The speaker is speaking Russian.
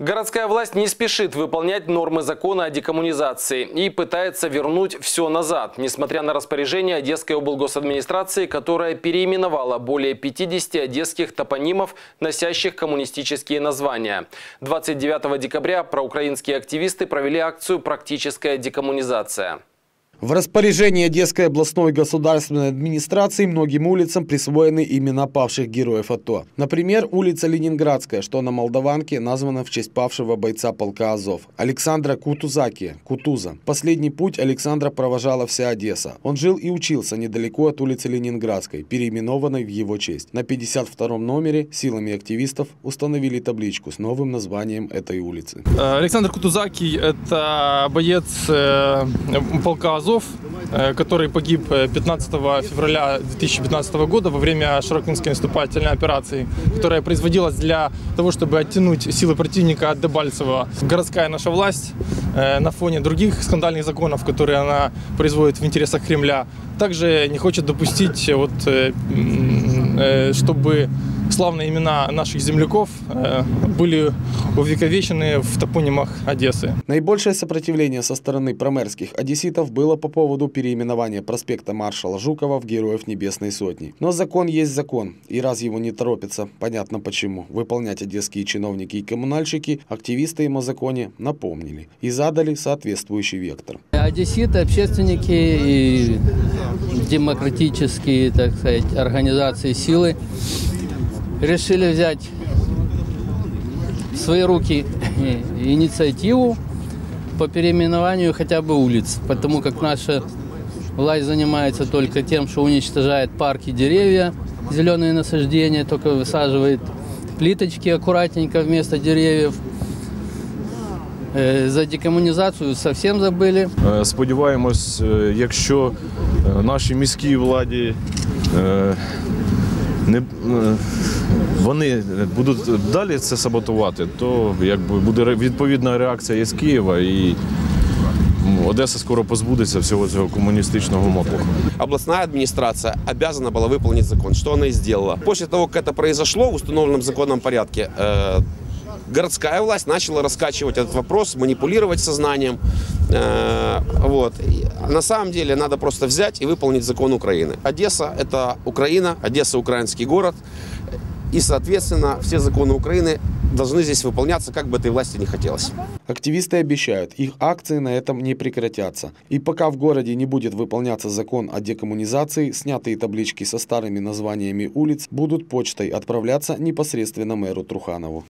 Городская власть не спешит выполнять нормы закона о декоммунизации и пытается вернуть все назад, несмотря на распоряжение Одесской облгосадминистрации, которая переименовала более 50 одесских топонимов, носящих коммунистические названия. 29 декабря проукраинские активисты провели акцию «Практическая декоммунизация». В распоряжении Одесской областной государственной администрации многим улицам присвоены имена павших героев АТО. Например, улица Ленинградская, что на Молдаванке, названа в честь павшего бойца полка Азов. Александра Кутузаки, Кутуза. Последний путь Александра провожала вся Одесса. Он жил и учился недалеко от улицы Ленинградской, переименованной в его честь. На 52-м номере силами активистов установили табличку с новым названием этой улицы. Александр Кутузаки – это боец э, полка Азов Азов, э, который погиб 15 э, февраля 2015 года во время Широкинской наступательной операции, которая производилась для того, чтобы оттянуть силы противника от Дебальцева. Городская наша власть э, на фоне других скандальных законов, которые она производит в интересах Кремля, также не хочет допустить, вот, чтобы славные имена наших земляков э, были увековечены в топонимах Одессы. Наибольшее сопротивление со стороны промерских одесситов было по поводу переименования проспекта маршала Жукова в Героев Небесной Сотни. Но закон есть закон, и раз его не торопится, понятно почему, выполнять одесские чиновники и коммунальщики, активисты им о законе напомнили и задали соответствующий вектор. Одесситы, общественники и демократические, так сказать, организации силы решили взять в свои руки инициативу по переименованию хотя бы улиц, потому как наша власть занимается только тем, что уничтожает парки, деревья, зеленые насаждения, только высаживает плиточки аккуратненько вместо деревьев. Э, за декомунізацію зовсім забили. Е, сподіваємось, е, якщо е, нашій міській владі не вони будуть далі це саботувати, то якби буде відповідна реакція із Києва і. Одесса скоро позбудется всего этого коммунистичного мотлоха. Областная администрация обязана была выполнить закон, что она и сделала. После того, как это произошло в установленном законном порядке, э, городская власть начала раскачивать этот вопрос, манипулировать сознанием. Э, вот. На самом деле надо просто взять и выполнить закон Украины. Одесса – это Украина, Одесса – украинский город. И, соответственно, все законы Украины должны здесь выполняться, как бы этой власти не хотелось. Активисты обещают, их акции на этом не прекратятся. И пока в городе не будет выполняться закон о декоммунизации, снятые таблички со старыми названиями улиц будут почтой отправляться непосредственно мэру Труханову.